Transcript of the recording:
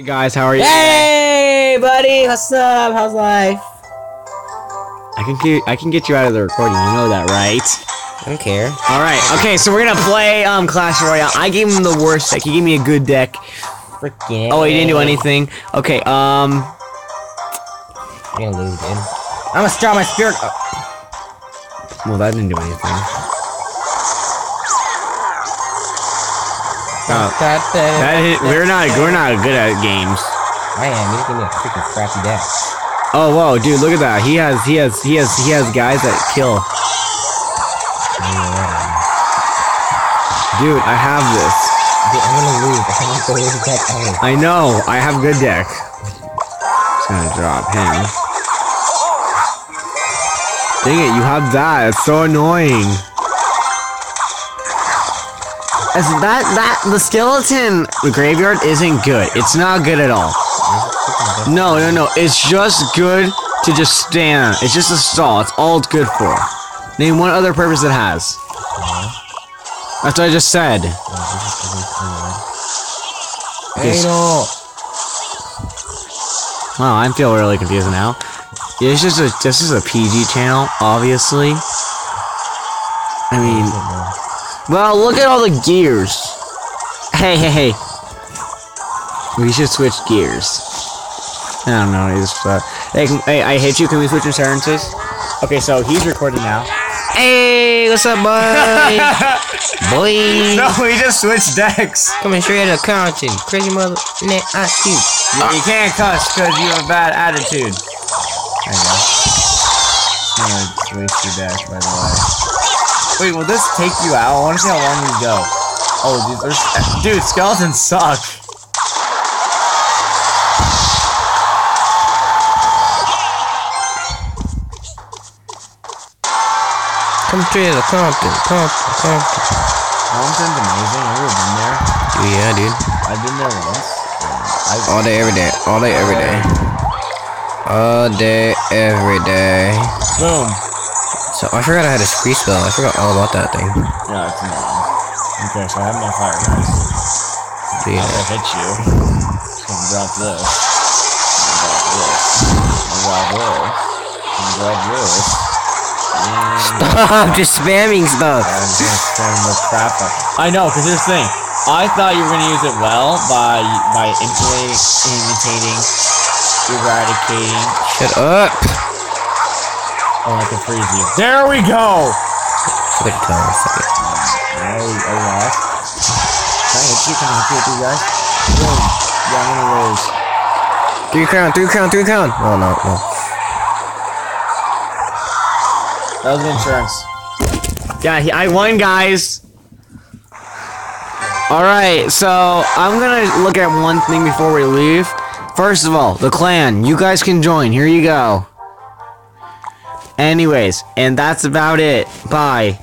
Hey guys, how are you? Hey, buddy, what's up? How's life? I can get I can get you out of the recording. You know that, right? I don't care. All right. Okay, so we're gonna play um Clash Royale. I gave him the worst deck. He gave me a good deck. Freaking. Oh, he didn't do anything. Okay. Um. You're gonna lose, dude. I'm gonna draw my spirit. Oh, Well, that didn't do anything. Oh. oh, that, that hit, we're not we're not good at games. I am. You just gave me a freaking crappy deck. Oh whoa, dude, look at that. He has he has he has he has guys that kill. Dude, I have this. Dude, I'm gonna lose. I have the worst deck ever. I know. I have good deck. Just gonna drop him. Dang it, you have that. It's so annoying. As that that the skeleton the graveyard isn't good. It's not good at all. No, no, no. It's just good to just stand. It's just a stall. It's all it's good for. Name one other purpose it has. That's what I just said. No. Wow, I feel really confused now. Yeah, it's just a this is a PG channel, obviously. I mean, well, look at all the gears. Hey, hey, hey. We should switch gears. I don't know. He's, uh, hey, hey, I hate you. Can we switch insurances? Okay, so he's recording now. Hey, what's up, boy? boy. No, we just switched decks. Coming straight out of Compton. Crazy mother. Nah, I shoot. You, you can't cuss because you have a bad attitude. I go. Just gonna waste your dash, by the way. Wait, will this take you out? I want to see how long we go. Oh, dude, there's, dude, skeletons suck. Come straight out of Compton. Compton, Compton. Mountain's amazing. I've never been there. Yeah, dude. I've been there once. I, All day, every day. All day, every day. All day, every day. boom. So I forgot I had a spree spell. I forgot all about that thing. Yeah, it's annoying. Okay, so I have no fire, guys. I'm gonna hit you. Gonna drop this. Gonna drop this. Gonna drop this. Gonna drop this. And Stop just spamming stuff. I'm just throwing the crap out. I know, because this thing. I thought you were gonna use it well by by imitating, imitating, eradicating. Shut up. Oh, I can freeze you. There we go. Fuck it, tell me, fuck it. Now we are lost. Can I hit you? Can I hit you guys? Boom. Yeah, I'm gonna lose. Three crown, three crown, three crown. No, no, no. That was insurance. Yeah, he, I won, guys. Alright, so I'm gonna look at one thing before we leave. First of all, the clan. You guys can join. Here you go. Anyways, and that's about it. Bye.